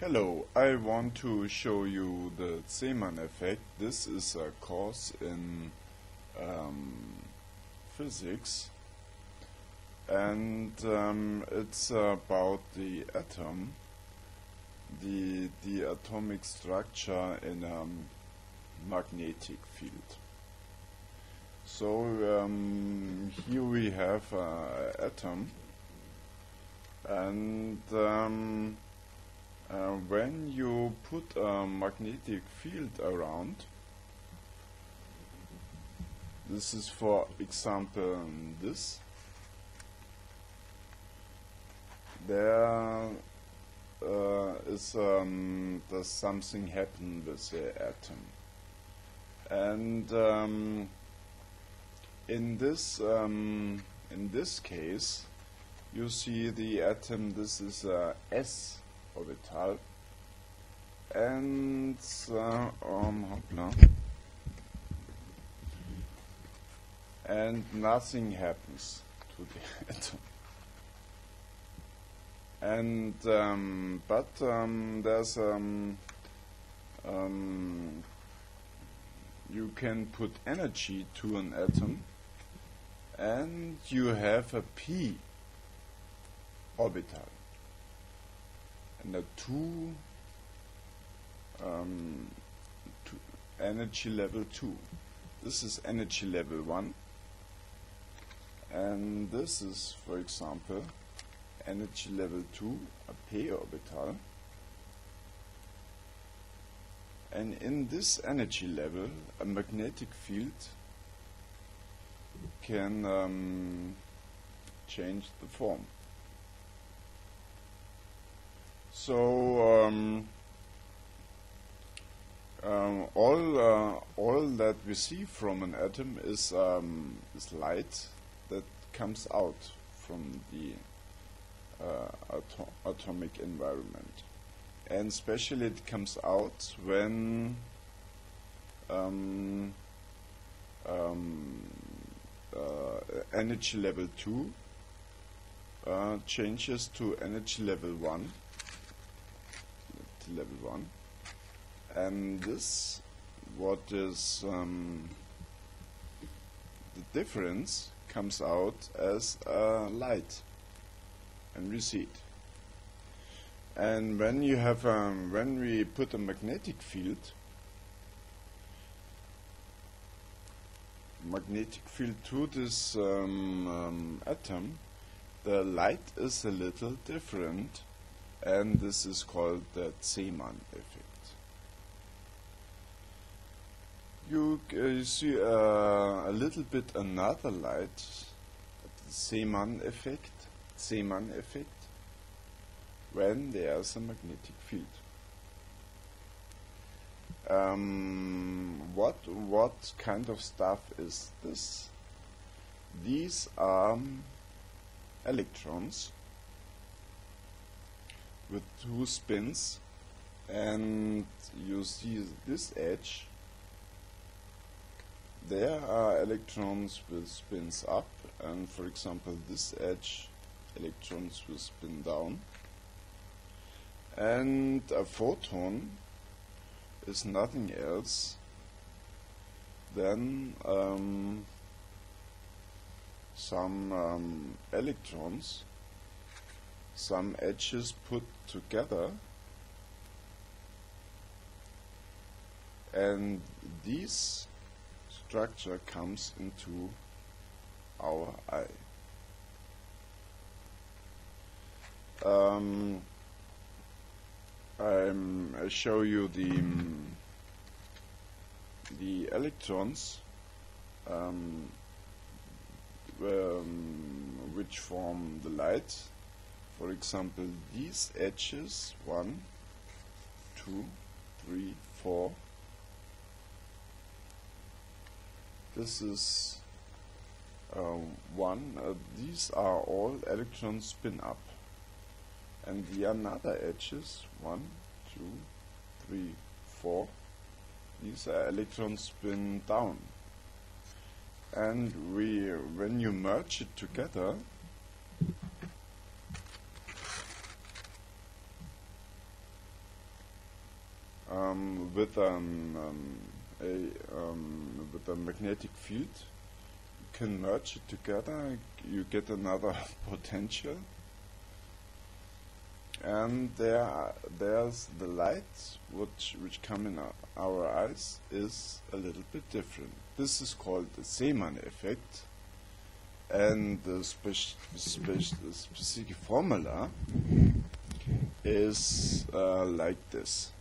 Hello, I want to show you the Zeeman effect. This is a course in um, physics and um, it's about the atom, the, the atomic structure in a magnetic field. So um, here we have an atom and um, uh, when you put a magnetic field around, this is for example this, there uh, is um, does something happen with the atom, and um, in this um, in this case, you see the atom. This is a S orbital and uh, um, hoppla. and nothing happens to the atom. And um, but um, there's um, um, you can put energy to an atom, and you have a p orbital two, um, two energy level 2. This is energy level 1 and this is for example energy level 2 a p orbital and in this energy level a magnetic field can um, change the form so um, um, all uh, all that we see from an atom is um, is light that comes out from the uh, ato atomic environment, and especially it comes out when um, um, uh, energy level two uh, changes to energy level one level 1 and this what is um, the difference comes out as a light and we see it and when you have um, when we put a magnetic field magnetic field to this um, um, atom the light is a little different and this is called the Zeeman effect. You, uh, you see uh, a little bit another light, the Zeeman effect, Zeeman effect, when there's a magnetic field. Um, what what kind of stuff is this? These are electrons with two spins and you see this edge. There are electrons with spins up and for example this edge electrons will spin down. And a photon is nothing else than um, some um, electrons some edges put together and this structure comes into our eye. Um, I show you the the electrons um, um, which form the light for example these edges one two three four. This is uh, one. Uh, these are all electrons spin up and the another edges one two three four these are electrons spin down. And we when you merge it together um, a um, with a magnetic field, can merge it together. You get another potential, and there there's the light which which come in our, eyes is a little bit different. This is called the Zeeman effect, and the specific formula is uh, like this.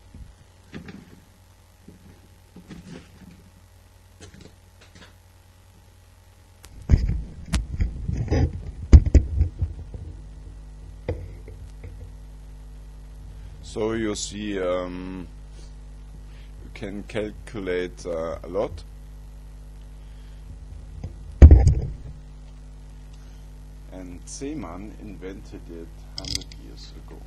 So you see, um, you can calculate uh, a lot. And Zeeman invented it 100 years ago.